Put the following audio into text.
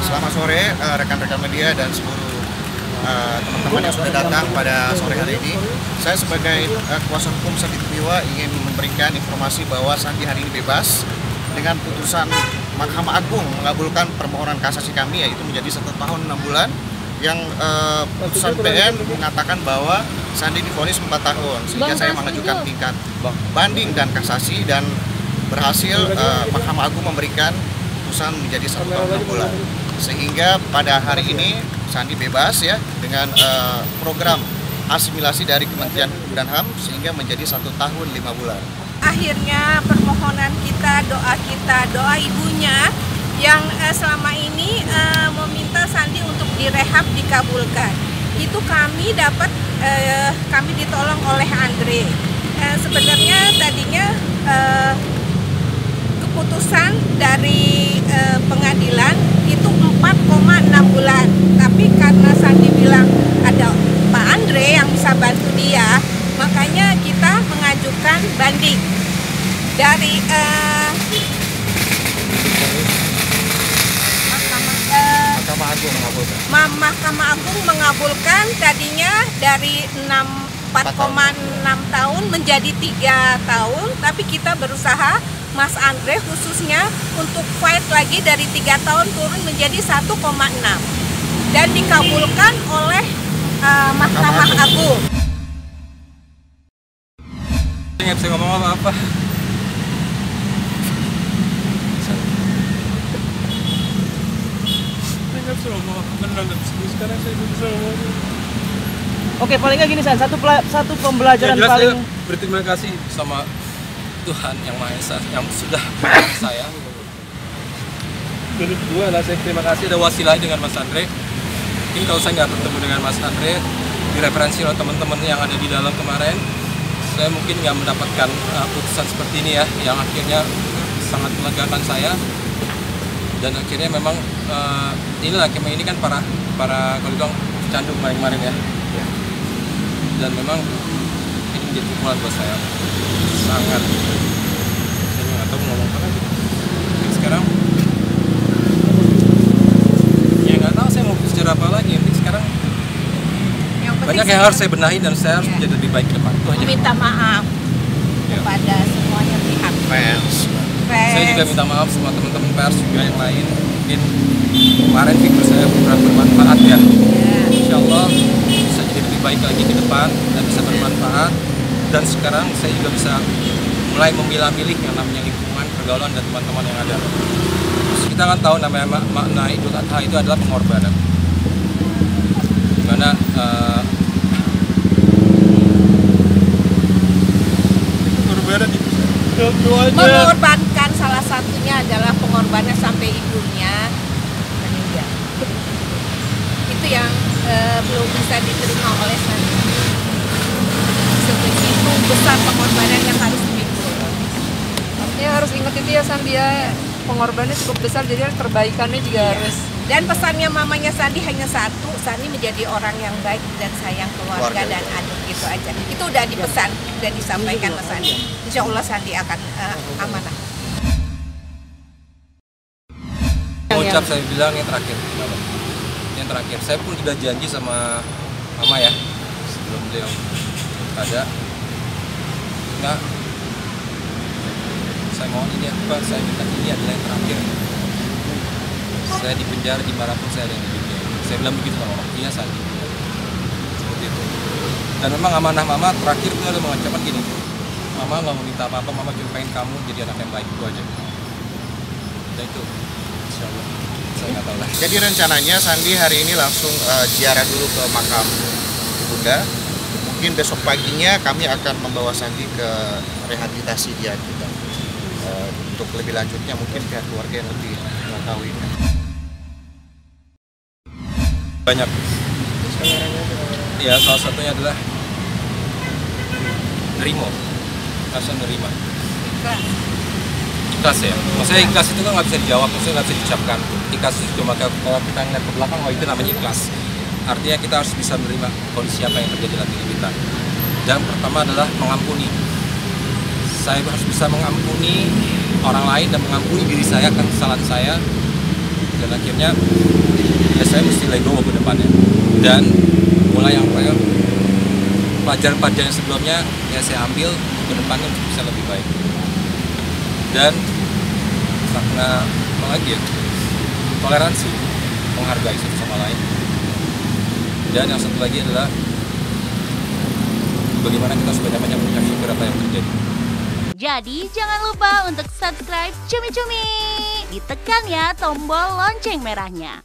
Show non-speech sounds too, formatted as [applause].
Selamat sore eh, rekan-rekan media dan seluruh eh, teman-teman yang sudah datang pada sore hari ini. Saya sebagai eh, kuasa hukum Sandi Tumiwa ingin memberikan informasi bahwa Sandi hari ini bebas dengan putusan Mahkamah Agung mengabulkan permohonan kasasi kami yaitu menjadi satu tahun enam bulan yang eh, putusan PN mengatakan bahwa Sandi difonis 4 tahun sehingga saya mengajukan tingkat banding dan kasasi dan berhasil eh, Mahkamah Agung memberikan putusan menjadi satu tahun enam bulan sehingga pada hari ini Sandi bebas ya dengan eh, program asimilasi dari Kementerian Hukum dan HAM sehingga menjadi satu tahun lima bulan. akhirnya permohonan kita, doa kita, doa ibunya yang eh, selama ini eh, meminta Sandi untuk direhab dikabulkan. Itu kami dapat, eh, kami ditolong oleh Andre. Eh, sebenarnya tadinya eh, keputusan dari eh, pengadilan itu 4,6 bulan. Tapi karena Sandi bilang ada Pak Andre yang bisa bantu dia, makanya kita mengajukan banding dari eh, Mahkamah Mahkamah Agung mengabulkan. Ma- Mahkamah Agung mengabulkan tadinya dari 6 4,6 tahun menjadi tiga tahun, tapi kita berusaha Mas Andre khususnya untuk fight lagi dari tiga tahun turun menjadi 1,6 dan dikabulkan oleh eh, Mahkamah Agung. nggak bisa ngomong apa-apa. Saya nggak bisa ngomong sekarang saya nggak bisa ngomong. Oke, paling nggak gini San, satu satu pembelajaran yang jelas paling saya berterima kasih sama Tuhan yang Maha Esa yang sudah menolong [coughs] saya. Dan kedua adalah saya terima kasih. Ada wasilah dengan Mas Andre. Mungkin kalau saya nggak bertemu dengan Mas Andre direferensi oleh teman-teman yang ada di dalam kemarin saya mungkin nggak mendapatkan uh, putusan seperti ini ya yang akhirnya sangat melegakan saya. Dan akhirnya memang uh, inilah kema ini kan para para kalau bilang candu kemarin-kemarin ya. Dan memang menjadi pukulan buat saya. Sangat saya nggak tahu ngomong apa lagi. Mungkin sekarang ya nggak tahu saya mau bicara apa lagi. Sekarang Yang penting banyak yang harus saya benahi dan saya harus menjadi lebih baik ke depan itu aja. Minta maaf kepada semuanya pihak. Fans. fans. saya juga minta maaf sama teman-teman pers juga yang lain. Mungkin kemarin figur saya kurang bermanfaat ya. Ya. Insya Allah bisa jadi lebih baik lagi ke depan dan bisa bermanfaat dan sekarang saya juga bisa mulai memilah-milih yang namanya lingkungan, pergaulan dan teman-teman yang ada. Terus kita kan tahu namanya mak- makna Idul Adha itu adalah pengorbanan. Di mana eh, pengorbanan itu mengorbankan salah satunya adalah pengorbanan sampai ibunya meninggal. Itu yang eh, belum bisa diterima oleh saya. Besar pengorbanan yang harus dipikul. Ya harus ingat itu ya San dia pengorbanannya cukup besar jadi harus perbaikannya juga Iya. harus Dan pesannya mamanya Sandi hanya satu, Sandi menjadi orang yang baik dan sayang keluarga, Keluarga. dan adik gitu aja. Itu udah dipesan, udah disampaikan Mas Sandi. Insya Allah Sandi akan eh, amanah. Mengucap saya bilang yang terakhir Yang terakhir Saya pun sudah janji sama Mama ya Sebelum beliau ada Enggak. Saya mau ini apa? Saya minta ini adalah yang terakhir. Saya di penjara di mana pun saya ada di dunia Saya bilang begitu sama Mama Iya saya Seperti itu. Dan memang amanah Mama terakhir itu adalah mengucapkan gini. Mama nggak mau minta apa-apa, Mama cuma pengen kamu jadi anak yang baik. Itu aja. Dan itu, insya Allah. Saya nggak tahu lah. Jadi rencananya Sandi hari ini langsung eh, ziarah dulu ke makam Bunda. Mungkin besok paginya kami akan membawa Sandi ke rehabilitasi dia kita. Eh, untuk lebih lanjutnya mungkin pihak keluarga yang lebih mengetahui. Banyak. Ya, salah satunya adalah nerimo. Rasa nerima. Ikhlas ya. Maksudnya ikhlas itu kan nggak bisa dijawab, maksudnya nggak bisa diucapkan. Ikhlas itu cuma kalau kita ngeliat ke belakang, oh itu namanya ikhlas. Artinya kita harus bisa menerima kondisi apa yang terjadi dalam diri kita. Yang pertama adalah mengampuni. Saya harus bisa mengampuni orang lain dan mengampuni diri saya akan kesalahan saya dan akhirnya ya saya mesti legowo ke depannya dan mulai apa ya pelajaran-pelajaran sebelumnya ya saya ambil ke depannya untuk bisa lebih baik dan karena apa lagi ya toleransi menghargai satu sama lain dan yang satu lagi adalah bagaimana kita sebanyak-banyak apa yang terjadi Jadi jangan lupa untuk subscribe Cumi Cumi. Ditekan ya tombol lonceng merahnya.